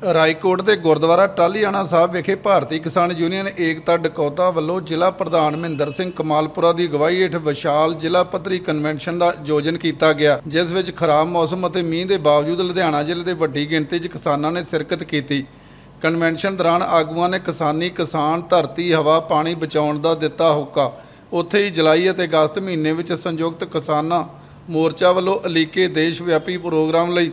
ਰਾਏਕੋਟ ਦੇ ਗੁਰਦੁਆਰਾ ਟਾਲੀਆਣਾ ਸਾਹਿਬ ਵਿਖੇ ਭਾਰਤੀ ਕਿਸਾਨ ਯੂਨੀਅਨ ਏਕਤਾ ਡਕੌਤਾ ਵੱਲੋਂ ਜ਼ਿਲ੍ਹਾ ਪ੍ਰਧਾਨ ਮਹਿੰਦਰ ਸਿੰਘ ਕਮਾਲਪੁਰਾ ਦੀ ਅਗਵਾਈ ਹੇਠ ਵਿਸ਼ਾਲ ਜ਼ਿਲ੍ਹਾ ਪੱਧਰੀ ਕਨਵੈਨਸ਼ਨ ਦਾ ਆਯੋਜਨ ਕੀਤਾ ਗਿਆ, ਜਿਸ ਵਿੱਚ ਖਰਾਬ ਮੌਸਮ ਅਤੇ ਮੀਂਹ ਦੇ ਬਾਵਜੂਦ ਲੁਧਿਆਣਾ ਜ਼ਿਲ੍ਹੇ ਦੇ ਵੱਡੀ ਗਿਣਤੀ 'ਚ ਕਿਸਾਨਾਂ ਨੇ ਸ਼ਿਰਕਤ ਕੀਤੀ। ਕਨਵੈਨਸ਼ਨ ਦੌਰਾਨ ਆਗੂਆਂ ਨੇ ਕਿਸਾਨੀ, ਕਿਸਾਨ ਧਰਤੀ, ਹਵਾ, ਪਾਣੀ ਬਚਾਉਣ ਦਾ ਦਿੱਤਾ ਹੋਕਾ। ਉੱਥੇ ਹੀ ਜੁਲਾਈ ਅਤੇ ਅਗਸਤ ਮਹੀਨੇ ਵਿੱਚ ਸੰਯੁਕਤ ਕਿਸਾਨਾਂ ਮੋਰਚਾ ਵੱਲੋਂ ਅਲੀਕੇ ਦੇਸ਼ ਵਿਆਪੀ ਪ੍ਰੋਗਰਾਮ ਲਈ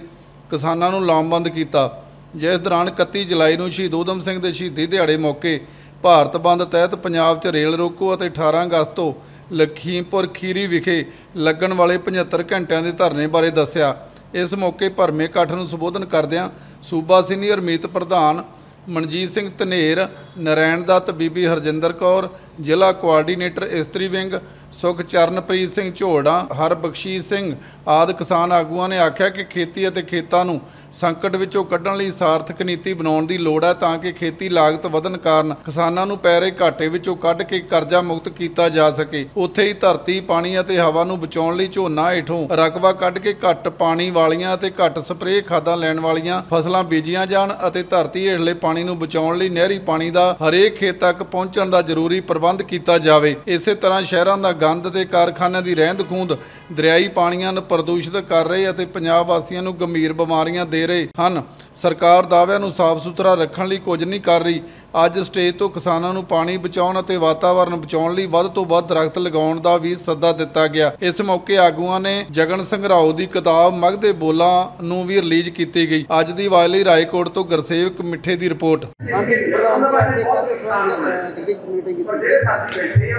ਕਿਸਾਨਾਂ ਨੂੰ ਲਾਮਬੰਦ ਕੀਤਾ। ਜਿਸ ਦੌਰਾਨ 31 ਜੁਲਾਈ ਨੂੰ ਸ਼ਹੀਦ ਊਧਮ ਸਿੰਘ ਦੇ ਸ਼ਹੀਦੀ ਦਿਹਾੜੇ ਮੌਕੇ ਭਾਰਤ ਬੰਦ ਤਹਿਤ ਪੰਜਾਬ 'ਚ ਰੇਲ ਰੋਕੋ ਅਤੇ 18 ਅਗਸਤ ਤੋਂ ਲਖੀਮਪੁਰ ਖੀਰੀ ਵਿਖੇ ਲੱਗਣ ਵਾਲੇ 75 ਘੰਟਿਆਂ ਦੇ ਧਰਨੇ ਬਾਰੇ ਦੱਸਿਆ। ਇਸ ਮੌਕੇ ਭਰਮੇ ਇਕੱਠ ਨੂੰ ਸੰਬੋਧਨ ਕਰਦਿਆਂ ਸੂਬਾ ਸੀਨੀਅਰ ਮੀਤ ਪ੍ਰਧਾਨ ਮਨਜੀਤ ਸਿੰਘ ਧਨੇਰ, ਨਰੈਣ ਦੱਤ, ਬੀਬੀ ਹਰਜਿੰਦਰ ਕੌਰ, ਜ਼ਿਲ੍ਹਾ ਕੋਆਰਡੀਨੇਟਰ ਇਸਤਰੀ ਵਿੰਗ ਸੁਖਚਰਨਪ੍ਰੀਤ ਸਿੰਘ ਝੋੜਾ ਹਰਬਖਸ਼ੀਸ਼ ਸਿੰਘ ਆਦਿ ਕਿਸਾਨ ਆਗੂਆਂ ਨੇ ਆਖਿਆ ਕਿ ਖੇਤੀ ਅਤੇ ਖੇਤਾਂ ਨੂੰ ਸੰਕਟ ਵਿੱਚੋਂ ਕੱਢਣ ਲਈ ਸਾਰਥਕ ਨੀਤੀ ਬਣਾਉਣ ਦੀ ਲੋੜ ਹੈ ਤਾਂ ਕਿ ਖੇਤੀ ਲਾਗਤ ਵਧਣ ਕਾਰਨ ਕਿਸਾਨਾਂ ਨੂੰ ਪੈ ਰਹੇ ਘਾਟੇ ਵਿੱਚੋਂ ਕੱਢ ਕੇ ਕਰਜ਼ਾ ਮੁਕਤ ਕੀਤਾ ਜਾ ਸਕੇ। ਉੱਥੇ ਹੀ ਧਰਤੀ, ਪਾਣੀ ਅਤੇ ਹਵਾ ਨੂੰ ਬਚਾਉਣ ਲਈ ਝੋਨਾ ਹੇਠੋਂ ਰਕਬਾ ਕੱਢ ਕੇ ਘੱਟ ਪਾਣੀ ਵਾਲੀਆਂ ਅਤੇ ਘੱਟ ਸਪਰੇਅ ਖਾਦਾਂ ਲੈਣ ਵਾਲੀਆਂ ਫਸਲਾਂ ਬੀਜੀਆਂ ਜਾਣ ਅਤੇ ਧਰਤੀ ਹੇਠਲੇ ਪਾਣੀ ਪਾਣੀ ਨੂੰ ਬਚਾਉਣ ਲਈ ਨਹਿਰੀ ਪਾਣੀ ਦਾ ਹਰੇਕ ਖੇਤ ਤੱਕ ਪਹੁੰਚਣ ਦਾ ਜ਼ਰੂਰੀ ਪ੍ਰਬੰਧ ਕੀਤਾ ਜਾਵੇ। ਇਸੇ ਤਰ੍ਹਾਂ ਸ਼ਹਿਰਾਂ ਦਾ ਗੰਦ ਤੇ ਕਾਰਖਾਨਿਆਂ ਦੀ ਰਹਿੰਦ ਖੂੰਦ ਦਰਿਆਈ ਪਾਣੀਆਂ ਨੂੰ ਪ੍ਰਦੂਸ਼ਿਤ ਕਰ ਰਹੇ ਅਤੇ ਪੰਜਾਬ ਵਾਸੀਆਂ ਨੂੰ ਗੰਭੀਰ ਬਿਮਾਰੀਆਂ ਦੇ ਰਹੇ ਹਨ। ਸਰਕਾਰ ਦਾਅਵਿਆਂ ਨੂੰ ਸਾਫ਼ ਸੁਥਰਾ ਰੱਖਣ ਲਈ ਕੁਝ ਨਹੀਂ ਕਰ ਰਹੀ। ਅੱਜ ਸਟੇਜ ਤੋਂ ਕਿਸਾਨਾਂ ਨੂੰ ਪਾਣੀ ਬਚਾਉਣ ਅਤੇ ਵਾਤਾਵਰਣ ਬਚਾਉਣ ਲਈ ਵੱਧ ਤੋਂ ਵੱਧ ਦਰਖਤ ਲਗਾਉਣ ਦਾ ਵੀ ਸੱਦਾ ਦਿੱਤਾ ਗਿਆ। ਇਸ ਮੌਕੇ ਆਗੂਆਂ ਨੇ ਜਗਨ ਸੰਘਰਾਓ ਦੀ ਕਿਤਾਬ ਮਗ ਬੋਲਾਂ ਨੂੰ ਵੀ ਰਿਲੀਜ਼ ਕੀਤੀ ਗਈ। ਅੱਜ ਦੀ ਆਵਾਜ਼ ਲਈ ਰਾਏਕੋਟ ਤੋਂ ਗੁਰਸੇਵਕ ਮਿੱਠੇ ਦੀ ਰਿਪੋਰਟ।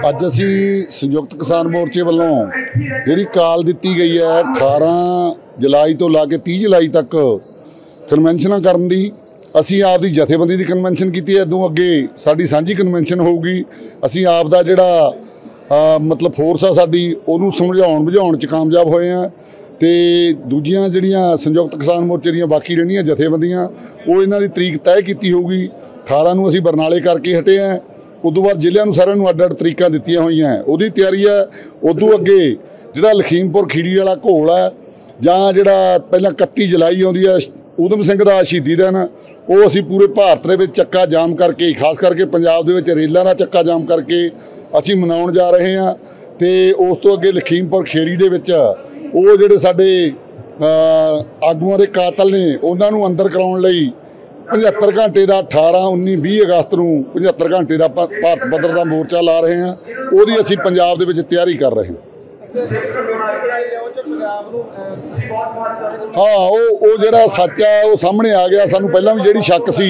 ਅੱਜ ਅਸੀਂ ਸੰਯੁਕਤ ਕਿਸਾਨ ਮੋਰਚੇ ਵੱਲੋਂ ਜਿਹੜੀ ਕਾਲ ਦਿੱਤੀ ਗਈ ਹੈ 18 ਜੁਲਾਈ ਤੋਂ ਲਾ ਕੇ 30 ਜੁਲਾਈ ਤੱਕ ਕਨਵੈਨਸ਼ਨਾਂ ਕਰਨ ਦੀ, ਅਸੀਂ ਆਪ ਦੀ ਜਥੇਬੰਦੀ ਦੀ ਕਨਵੈਨਸ਼ਨ ਕੀਤੀ ਹੈ ਇਦੋਂ ਅੱਗੇ ਸਾਡੀ ਸਾਂਝੀ ਕਨਵੈਨਸ਼ਨ ਹੋਊਗੀ। ਅਸੀਂ ਆਪ ਦਾ ਜਿਹੜਾ ਮਤਲਬ ਫੋਰਸ ਆ ਸਾਡੀ, ਉਹਨੂੰ ਸਮਝਾਉਣ ਬੁਝਾਉਣ ਚ ਕਾਮਯਾਬ ਹੋਏ ਆ ਤੇ ਦੂਜੀਆਂ ਜਿਹੜੀਆਂ ਸੰਯੁਕਤ ਕਿਸਾਨ ਮੋਰਚੇ ਦੀਆਂ ਬਾਕੀ ਰਹਿੰਦੀਆਂ ਜਥੇਬੰਦੀਆਂ, ਉਹ ਇਹਨਾਂ ਦੀ ਤਰੀਕ ਤੈਅ ਕੀਤੀ ਹੋਊਗੀ। 18 ਨੂੰ ਅਸੀਂ ਬਰਨਾਲੇ ਕਰਕੇ ਹਟੇ ਆ ਉਦੋਂ ਬਾਅਦ ਜ਼ਿਲ੍ਹਿਆਂ ਨੂੰ ਸਾਰਿਆਂ ਨੂੰ ਅੱਡ-ਅੱਡ ਤਰੀਕਾਂ ਦਿੱਤੀਆਂ ਹੋਈਆਂ ਉਹਦੀ ਤਿਆਰੀ ਹੈ ਉਦੋਂ ਅੱਗੇ ਜਿਹੜਾ ਲਖੀਮਪੁਰ ਖੀਰੀ ਵਾਲਾ ਘੋਲ ਹੈ ਜਾਂ ਜਿਹੜਾ ਪਹਿਲਾਂ 31 ਜੁਲਾਈ ਆਉਂਦੀ ਹੈ, ਊਧਮ ਸਿੰਘ ਦਾ ਸ਼ਹੀਦੀ ਦਿਨ, ਉਹ ਅਸੀਂ ਪੂਰੇ ਭਾਰਤ ਦੇ ਵਿੱਚ ਚੱਕਾ ਜਾਮ ਕਰਕੇ, ਖਾਸ ਕਰਕੇ ਪੰਜਾਬ ਦੇ ਵਿੱਚ ਰੇਲਾਂ ਦਾ ਚੱਕਾ ਜਾਮ ਕਰਕੇ ਅਸੀਂ ਮਨਾਉਣ ਜਾ ਰਹੇ ਹਾਂ। ਤੇ ਉਸ ਤੋਂ ਅੱਗੇ ਲਖੀਮਪੁਰ ਖੇੜੀ ਦੇ ਵਿੱਚ ਉਹ ਜਿਹੜੇ ਸਾਡੇ ਆਗੂਆਂ ਦੇ ਕਾਤਲ ਨੇ, ਉਹਨਾਂ ਨੂੰ ਅੰਦਰ ਕਰਾਉਣ ਲਈ 75 ਘੰਟੇ ਦਾ 18 19 20 ਅਗਸਤ ਨੂੰ 75 ਘੰਟੇ ਦਾ ਭਾਰਤ ਪੱਧਰ ਦਾ ਮੋਰਚਾ ਲਾ ਰਹੇ ਹਾਂ। ਉਹਦੀ ਅਸੀਂ ਪੰਜਾਬ ਦੇ ਵਿੱਚ ਤਿਆਰੀ ਕਰ ਰਹੇ ਹਾਂ। ਹਾਂ, ਉਹ ਉਹ ਜਿਹੜਾ ਸੱਚ ਆ ਉਹ ਸਾਹਮਣੇ ਆ ਗਿਆ। ਸਾਨੂੰ ਪਹਿਲਾਂ ਵੀ ਜਿਹੜੀ ਸ਼ੱਕ ਸੀ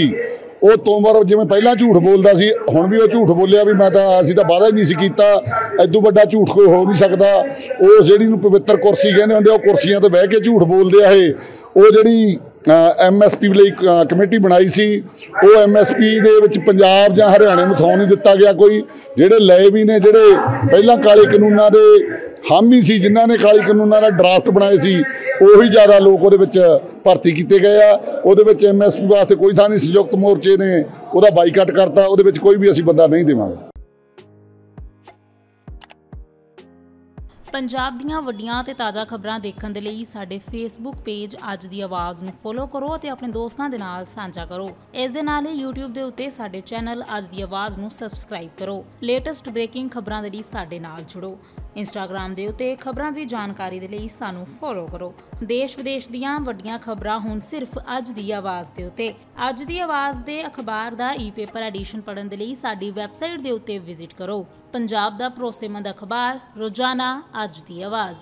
ਉਹ ਤੋਮਰ ਜਿਵੇਂ ਪਹਿਲਾਂ ਝੂਠ ਬੋਲਦਾ ਸੀ ਹੁਣ ਵੀ ਉਹ ਝੂਠ ਬੋਲਿਆ ਵੀ ਮੈਂ ਤਾਂ ਅਸੀਂ ਤਾਂ ਵਾਅਦਾ ਹੀ ਨਹੀਂ ਸੀ ਕੀਤਾ ਐਦੋਂ ਵੱਡਾ ਝੂਠ ਕੋਈ ਹੋ ਨਹੀਂ ਸਕਦਾ। ਉਹ ਜਿਹੜੀ ਨੂੰ ਪਵਿੱਤਰ ਕੁਰਸੀ ਕਹਿੰਦੇ ਹੁੰਦੇ ਉਹ ਕੁਰਸੀਆਂ ਤੇ ਬਹਿ ਕੇ ਝੂਠ ਬੋਲਦੇ ਆ ਇਹ। ਉਹ ਜਿਹੜੀ ਐਮਐਸਪੀ ਲਈ ਅ, ਕਮੇਟੀ ਬਣਾਈ ਸੀ ਉਹ ਐਮਐਸਪੀ ਦੇ ਵਿੱਚ ਪੰਜਾਬ ਜਾਂ ਹਰਿਆਣੇ ਨੂੰ ਥਾਂ ਨਹੀਂ ਦਿੱਤਾ ਗਿਆ ਕੋਈ। ਜਿਹੜੇ ਲਏ ਵੀ ਨੇ ਜਿਹੜੇ ਪਹਿਲਾਂ ਕਾਲੇ ਕਾਨੂੰਨਾਂ ਦੇ ਹਾਮੀ ਸੀ, ਜਿਨ੍ਹਾਂ ਨੇ ਕਾਲੇ ਕਾਨੂੰਨਾਂ ਦਾ ਡਰਾਫਟ ਬਣਾਏ ਸੀ, ਉਹੀ ਜ਼ਿਆਦਾ ਲੋਕ ਉਹਦੇ ਵਿੱਚ ਭਰਤੀ ਕੀਤੇ ਗਏ ਆ। ਉਹਦੇ ਵਿੱਚ ਐਮਐਸਪੀ ਵਾਸਤੇ ਕੋਈ ਥਾਂ ਨਹੀਂ ਸੰਯੁਕਤ ਮੋਰਚੇ ਨੇ ਉਹਦਾ ਬਾਈਕਾਟ ਕਰਤਾ, ਉਹਦੇ ਵਿੱਚ ਕੋਈ ਵੀ ਅਸੀਂ ਬੰਦਾ ਨਹੀਂ ਦੇਵਾਂਗੇ। ਪੰਜਾਬ ਦੀਆਂ ਵੱਡੀਆਂ ਤੇ ਤਾਜ਼ਾ ਖਬਰਾਂ ਦੇਖਣ ਦੇ ਲਈ ਸਾਡੇ ਫੇਸਬੁੱਕ ਪੇਜ ਅੱਜ ਦੀ ਆਵਾਜ਼ ਨੂੰ ਫੋਲੋ ਕਰੋ ਅਤੇ ਆਪਣੇ ਦੋਸਤਾਂ ਦੇ ਨਾਲ ਸਾਂਝਾ ਕਰੋ। ਇਸ ਦੇ ਨਾਲ ਹੀ YouTube ਦੇ ਉੱਤੇ ਸਾਡੇ ਚੈਨਲ ਅੱਜ ਦੀ ਆਵਾਜ਼ ਨੂੰ ਸਬਸਕ੍ਰਾਈਬ ਕਰੋ। ਲੇਟੈਸਟ ਬ੍ਰੇਕਿੰਗ ਖਬਰਾਂ ਦੇ ਲਈ ਸਾਡੇ ਨਾਲ ਜੁੜੋ। ਇੰਸਟਾਗ੍ਰam ਦੇ ਉੱਤੇ ਖਬਰਾਂ ਦੀ ਜਾਣਕਾਰੀ ਦੇ ਲਈ ਸਾਨੂੰ ਫੋਲੋ ਕਰੋ। ਦੇਸ਼ ਵਿਦੇਸ਼ ਦੀਆਂ ਵੱਡੀਆਂ ਖਬਰਾਂ ਹੁਣ ਸਿਰਫ ਅੱਜ ਦੀ ਆਵਾਜ਼ ਦੇ ਉੱਤੇ। ਅੱਜ ਦੀ ਆਵਾਜ਼ ਦੇ ਅਖਬਾਰ ਦਾ ਈ-ਪੇਪਰ ਐਡੀਸ਼ਨ ਪੜ੍ਹਨ ਦੇ ਲਈ ਸਾਡੀ ਵੈਬਸਾਈਟ ਦੇ ਉੱਤੇ ਵਿਜ਼ਿਟ ਕਰੋ। ਪੰਜਾਬ ਦਾ ਭਰੋਸੇਮੰਦ ਅਖਬਾਰ, ਰੋਜ਼ਾਨਾ ਅੱਜ ਦੀ ਆਵਾਜ਼।